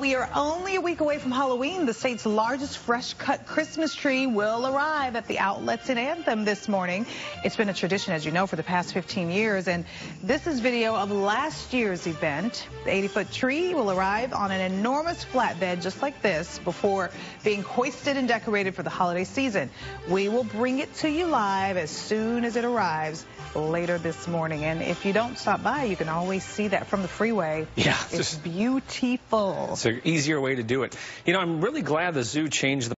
We are only a week away from Halloween. The state's largest fresh cut Christmas tree will arrive at the outlets in Anthem this morning. It's been a tradition, as you know, for the past 15 years. And this is video of last year's event. The 80 foot tree will arrive on an enormous flatbed just like this before being hoisted and decorated for the holiday season. We will bring it to you live as soon as it arrives later this morning. And if you don't stop by, you can always see that from the freeway. Yeah. It's beautiful. It's an easier way to do it. You know, I'm really glad the zoo changed the